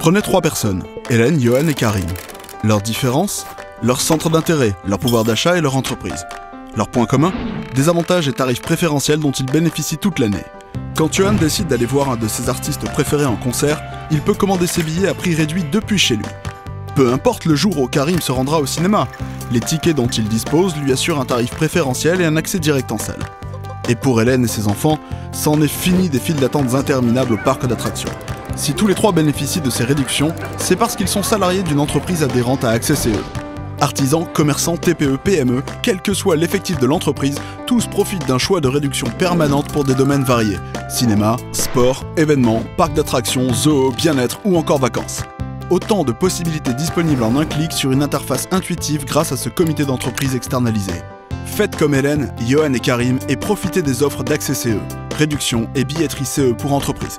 Prenez trois personnes, Hélène, Johan et Karim. Leurs différences Leur centre d'intérêt, leur pouvoir d'achat et leur entreprise. Leurs points communs Des avantages et tarifs préférentiels dont ils bénéficient toute l'année. Quand Johan décide d'aller voir un de ses artistes préférés en concert, il peut commander ses billets à prix réduit depuis chez lui. Peu importe le jour où Karim se rendra au cinéma, les tickets dont il dispose lui assurent un tarif préférentiel et un accès direct en salle. Et pour Hélène et ses enfants, c'en est fini des files d'attente interminables au parc d'attractions. Si tous les trois bénéficient de ces réductions, c'est parce qu'ils sont salariés d'une entreprise adhérente à Access CE. Artisans, commerçants, TPE, PME, quel que soit l'effectif de l'entreprise, tous profitent d'un choix de réduction permanente pour des domaines variés. Cinéma, sport, événements, parcs d'attractions, zoo, bien-être ou encore vacances. Autant de possibilités disponibles en un clic sur une interface intuitive grâce à ce comité d'entreprise externalisé. Faites comme Hélène, Johan et Karim et profitez des offres d'Accès CE, et billetterie CE pour entreprises.